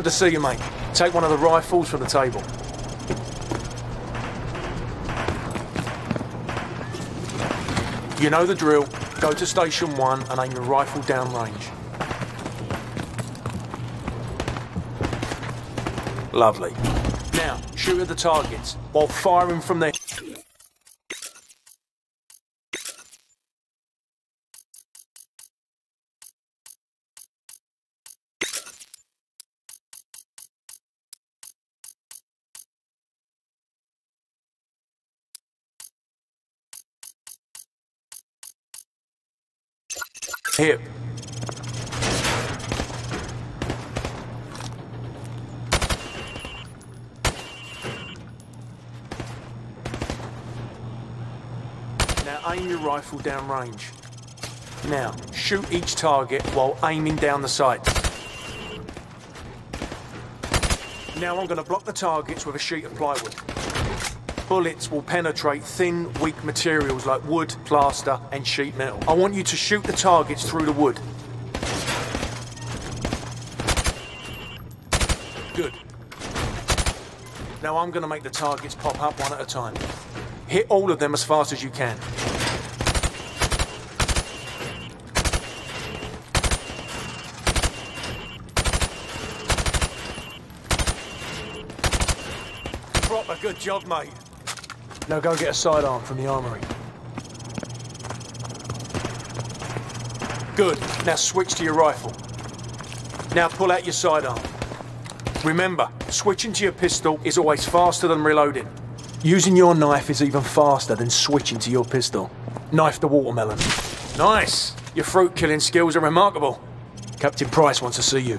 Good to see you, mate. Take one of the rifles from the table. You know the drill. Go to station one and aim your rifle down range. Lovely. Now, shoot at the targets while firing from there. Now aim your rifle down range. Now, shoot each target while aiming down the sight. Now I'm going to block the targets with a sheet of plywood. Bullets will penetrate thin, weak materials like wood, plaster, and sheet metal. I want you to shoot the targets through the wood. Good. Now I'm going to make the targets pop up one at a time. Hit all of them as fast as you can. Proper good job, mate. Now go get a sidearm from the armory. Good. Now switch to your rifle. Now pull out your sidearm. Remember, switching to your pistol is always faster than reloading. Using your knife is even faster than switching to your pistol. Knife the watermelon. Nice! Your fruit killing skills are remarkable. Captain Price wants to see you.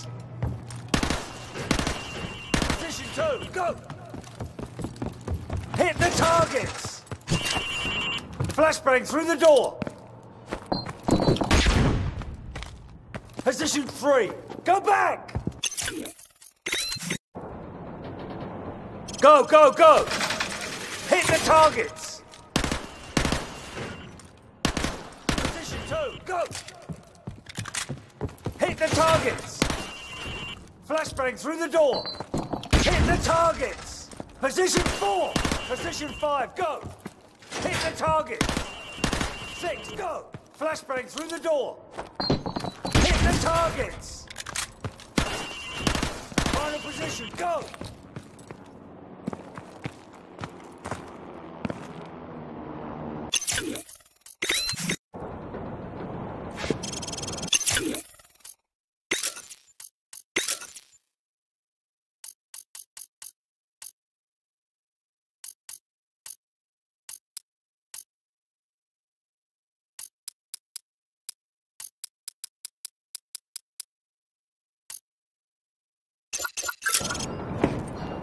Hit the targets! Flashbang through the door! Position three! Go back! Go, go, go! Hit the targets! Position two, go! Hit the targets! Flashbang through the door! Hit the targets! Position four! Position five, go! Hit the target! Six, go! Flashbang through the door! Hit the targets! Final position, go!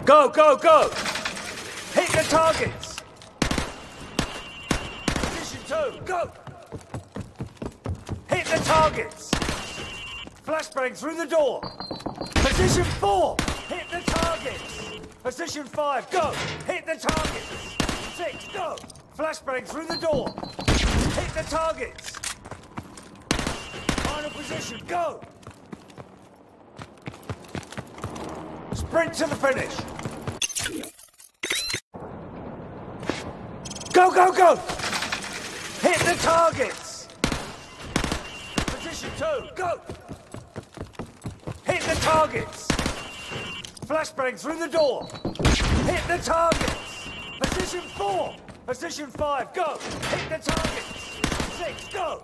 Go, go, go! Hit the targets! Position two, go! Hit the targets! Flashbang through the door! Position four! Hit the targets! Position five, go! Hit the targets! Six, go! Flashbang through the door! Hit the targets! Final position, go! Sprint to the finish! Go, go, go! Hit the targets! Position two, go! Hit the targets! Flashbang through the door! Hit the targets! Position four! Position five, go! Hit the targets! Six, go!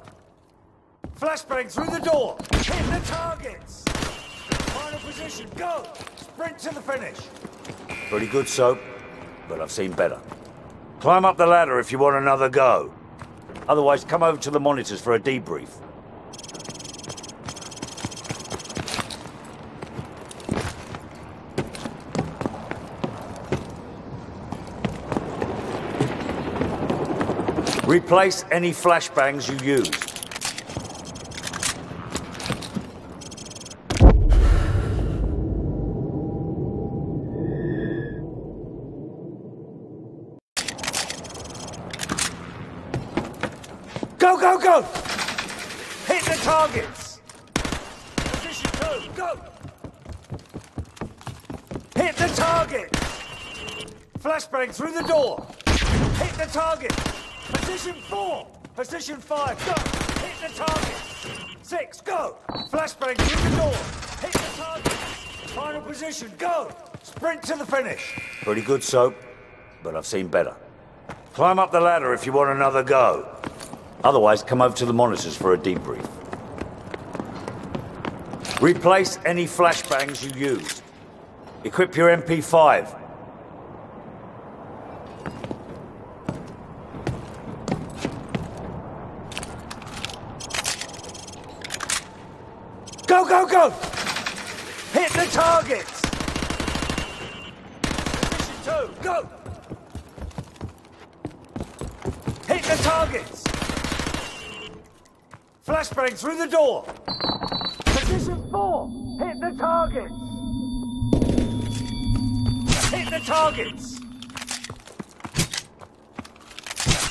Flashbang through the door! Hit the targets! Final position, go! Sprint to the finish! Pretty good, Soap, but I've seen better. Climb up the ladder if you want another go. Otherwise, come over to the monitors for a debrief. Replace any flashbangs you used. Go, go, go! Hit the targets! Position two, go! Hit the target! Flashbang through the door! Hit the target! Position four! Position five, go! Hit the target! Six, go! Flashbang through the door! Hit the target! Final position, go! Sprint to the finish! Pretty good, Soap, but I've seen better. Climb up the ladder if you want another go. Otherwise, come over to the monitors for a debrief. Replace any flashbangs you used. Equip your MP5. Go, go, go! Hit the targets! Position two, go! Hit the targets! Flashbang through the door! Position four! Hit the targets! The targets!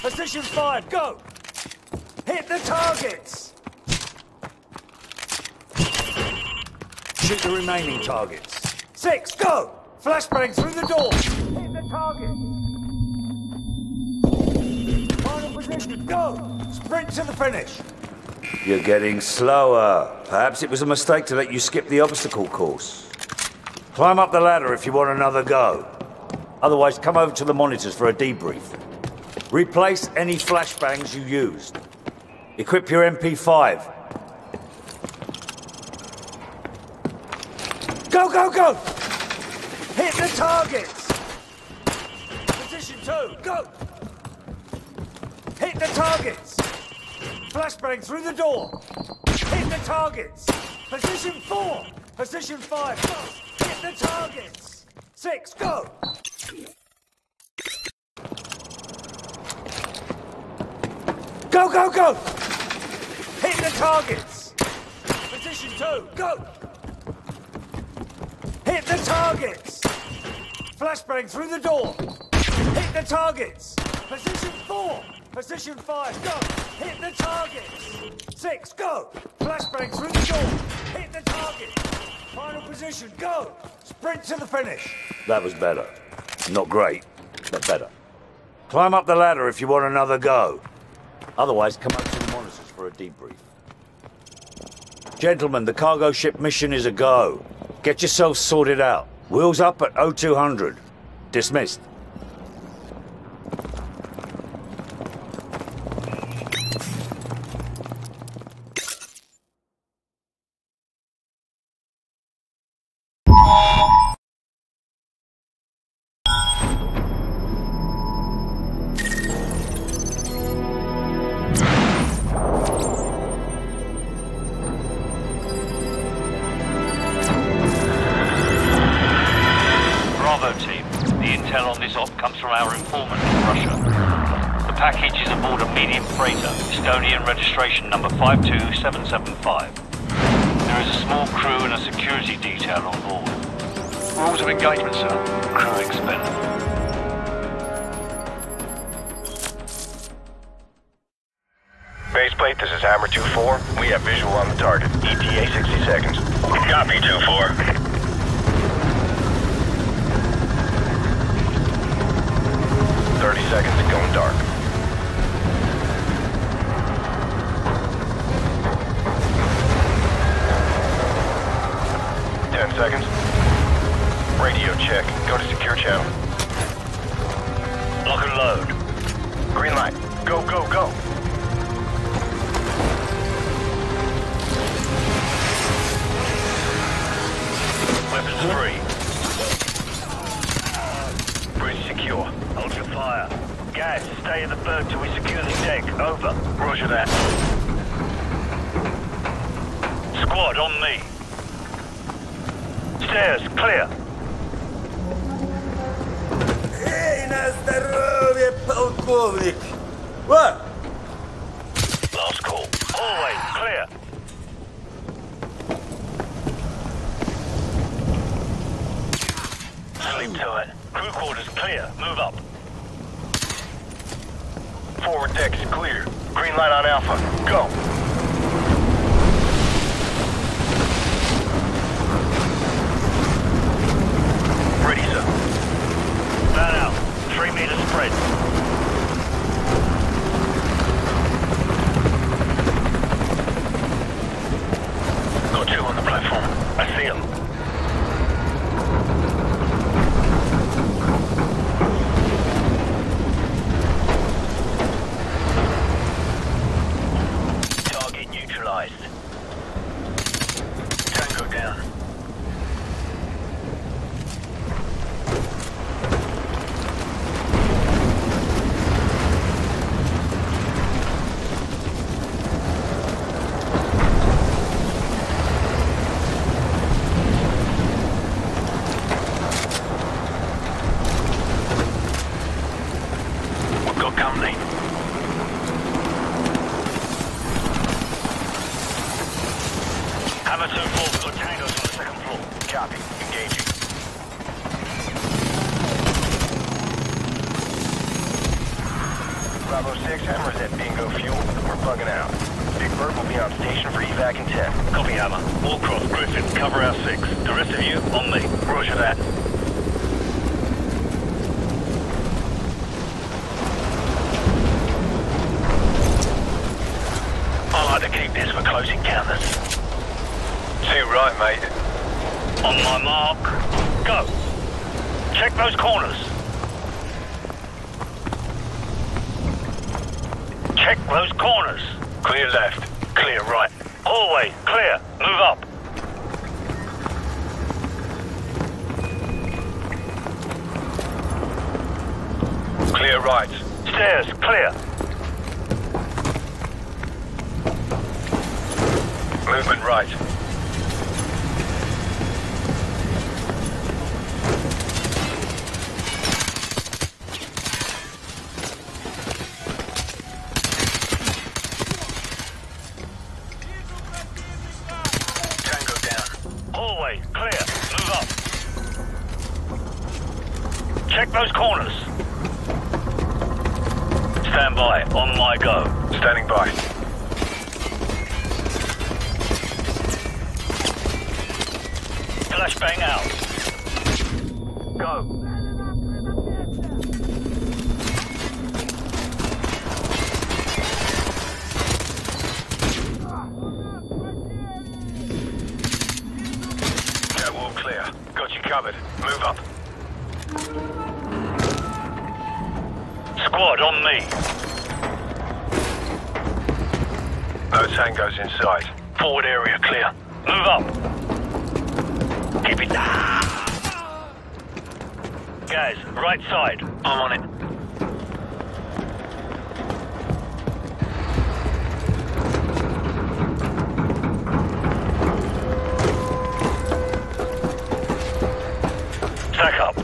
Position five, go! Hit the targets! Shoot the remaining targets. Six, go! Flashbang through the door! Hit the targets! Final position, go! Sprint to the finish! You're getting slower. Perhaps it was a mistake to let you skip the obstacle course. Climb up the ladder if you want another go. Otherwise, come over to the monitors for a debrief. Replace any flashbangs you used. Equip your MP5. Go, go, go! Hit the targets! Position two, go! Hit the targets! Flashbang through the door! Hit the targets! Position four! Position five, go! Hit the targets! Six, go! Go, go, go! Hit the targets! Position two, go! Hit the targets! Flashbang through the door! Hit the targets! Position four! Position five, go! Hit the targets! Six, go! Flashbang through the door! Hit the target! Final position, go! Sprint to the finish! That was better. Not great, but better. Climb up the ladder if you want another go. Otherwise, come up to the monitors for a debrief. Gentlemen, the cargo ship mission is a go. Get yourselves sorted out. Wheels up at 0200. Dismissed. Registration number 52775. There is a small crew and a security detail on board. Rules of engagement, sir. Crew expendable. Baseplate, this is Hammer 2-4. We have visual on the target. ETA 60 seconds. Copy 2-4. Thirty seconds going dark. Ten seconds. Radio check. Go to secure channel. Lock and load. Green light. Go, go, go. Quarters clear. Move up. Forward deck is clear. Green light on Alpha. Go. Ready, sir. Man out. Three meter spread. Got two on the platform. I see them. Target neutralized. Tango down. We've got company. Hammer 2-4, we've got tangos on the second floor. Copy. Engaging. Bravo 6, Hammer's at bingo fuel. We're bugging out. Big Bird will be on station for evac in 10. Copy, Hammer. Wallcroft, Griffin, cover our six. The rest of you, on me. Roger that. I like to keep this for close encounters. Too right, mate. On my mark, go. Check those corners. Check those corners. Clear left. Clear right. Hallway, clear. Move up. Clear right. Stairs, clear. Movement right. Those corners. Stand by. On my go. Standing by. Flashbang out. Go. Got you covered. Move up. Squad on me. No tangos inside. Forward area clear. Move up. Keep it down. Guys, right side. I'm on it. Stack up.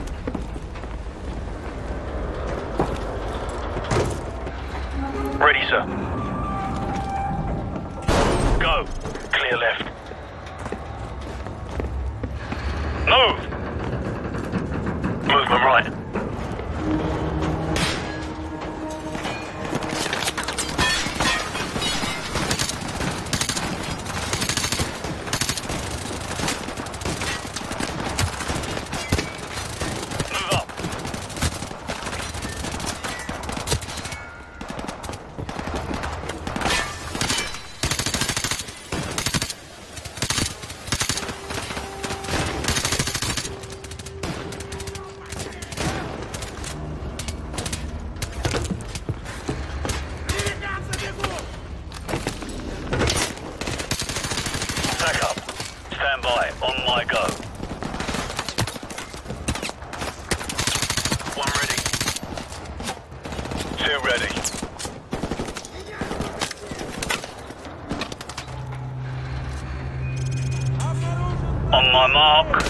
On my mark.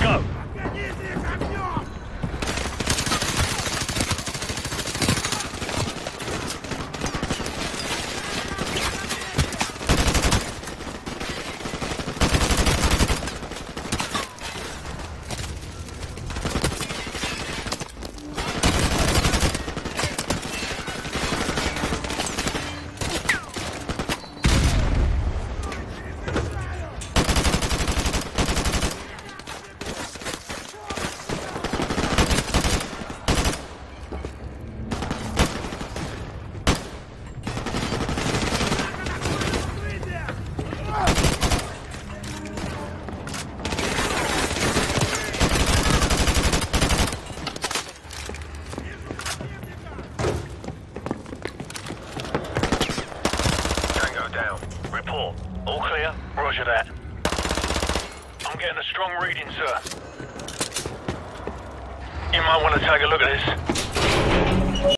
Go.